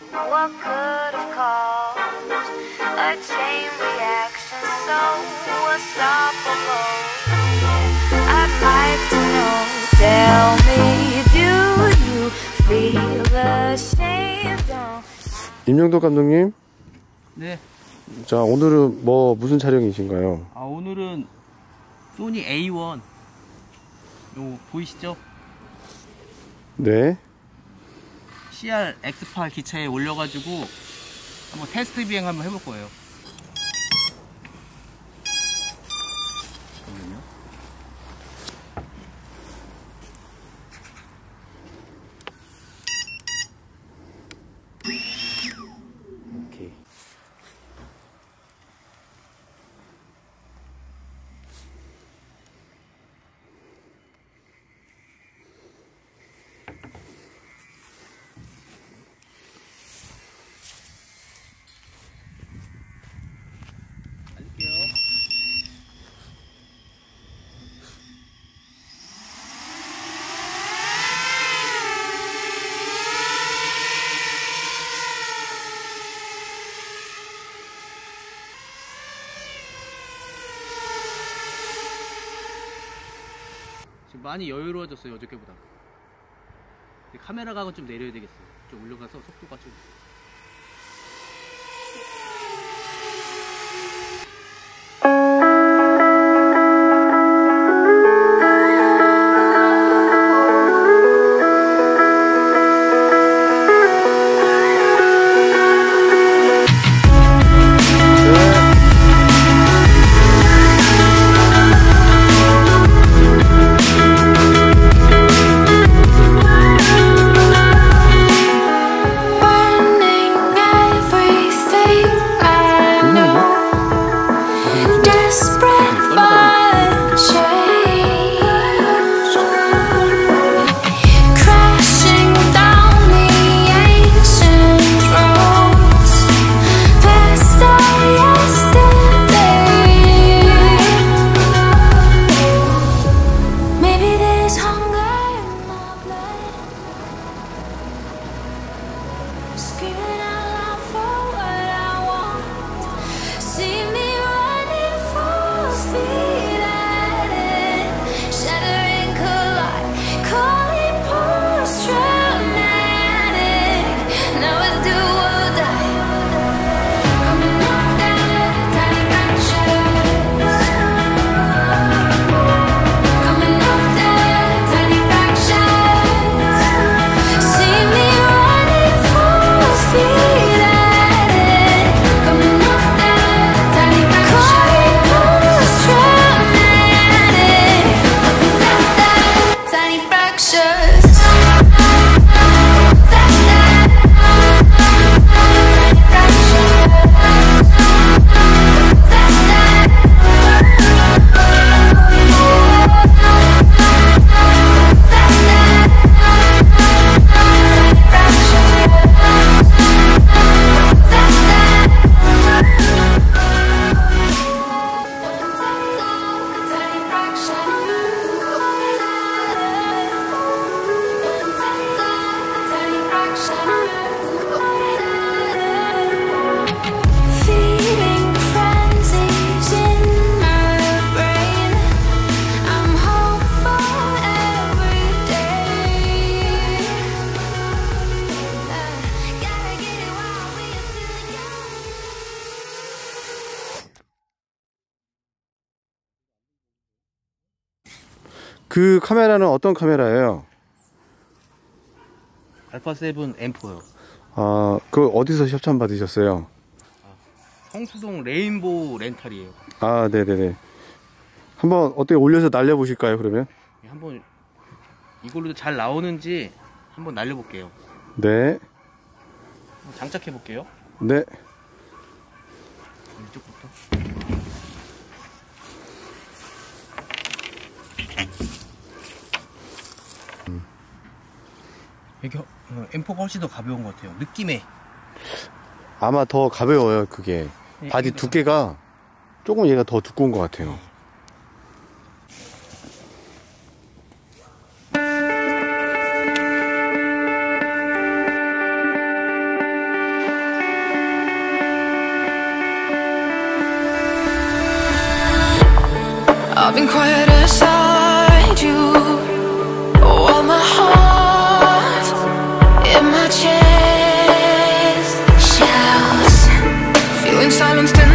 What could have caused a chain reaction so unstoppable? I'd like to know. Tell me, do you feel ashamed? Don't 임영도 감독님, 네. 자 오늘은 뭐 무슨 촬영이신가요? 아 오늘은 소니 A1 요 보이시죠? 네. CR X8 기차에 올려가지고 한번 테스트 비행 한번 해볼 거예요. 지금 많이 여유로워졌어요 어저께보다. 카메라 각은 좀 내려야 되겠어요. 좀 올려가서 속도가 좀 picture 그 카메라는 어떤 카메라예요? 알파 7 M4요. 아, 그 어디서 협찬 받으셨어요? 성수동 레인보우 렌탈이에요. 아, 네네네. 한번 어떻게 올려서 날려보실까요, 그러면? 한번 이걸로도 잘 나오는지 한번 날려볼게요. 네, 장착해 볼게요. 네. 이쪽 이게 어, M4가 훨씬 더 가벼운 것 같아요. 느낌에. 아마 더 가벼워요, 그게. 네, 바디 두께가 조금 얘가 더 두꺼운 것 같아요. 네. I've been quiet as hell silenced